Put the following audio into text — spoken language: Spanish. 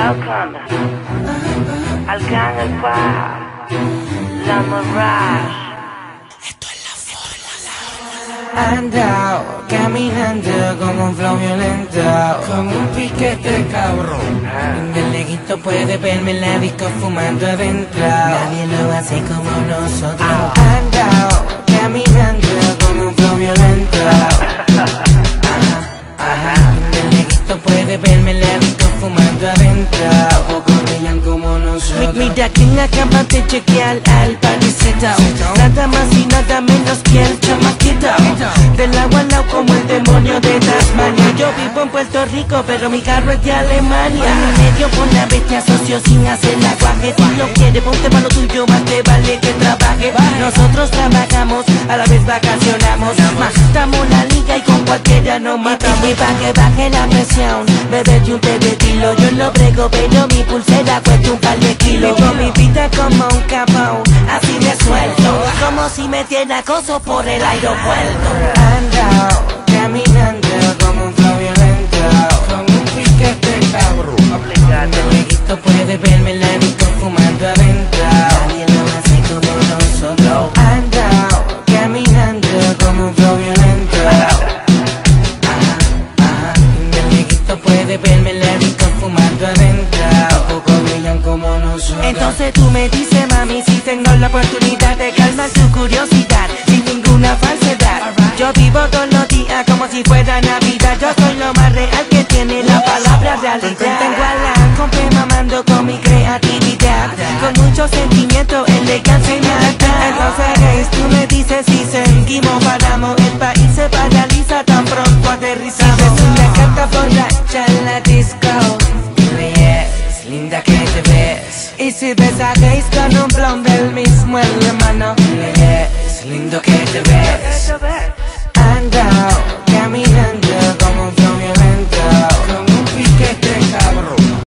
welcome al Gang El La Mirage. Andao, caminando con un flow violento. Con un piquete cabrón. El leguito puede verme en la disco fumando adentro. Nadie lo hace como nosotros. Andao, caminando con un flow violento. Ajá, ajá. El leguito puede verme en la fumando adentro Poco brillan como nosotros. Mira quien acaba de chequear al parisito Nada más y nada menos que el chamaquito. Del agua al lado como el demonio de Tasmania. Yo vivo en Puerto Rico pero mi carro es de Alemania. En medio por la bestia socio sin hacer aguaje Si no quiere ponte para lo tuyo más te vale que trabaje. Nosotros trabajamos, a la vez vacacionamos. Matamos la liga y con cualquiera nos matamos. Y pa' que baje la presión, beberte un té de Yo lo brego pero mi pulsera cuesta un par de kilos. Vivo mi vida como un capón, así me suelto. Como si me tiene acoso por el aeropuerto. Andao, puede verme en la disco fumando adentro. Poco brillan como nosotros. Entonces tú me dices mami si tengo la oportunidad de calmar tu curiosidad Sin ninguna falsedad. Yo vivo todos los días como si fuera Navidad. Yo soy lo más real que tiene la palabra realidad. Tengo a la compa mamando con mi creatividad. Con mucho sentimiento, elegancia y maldad Entonces tú me dices si seguimos si ves a gays con un blond del mismo en la mano Dile yes, lindo que te Andao,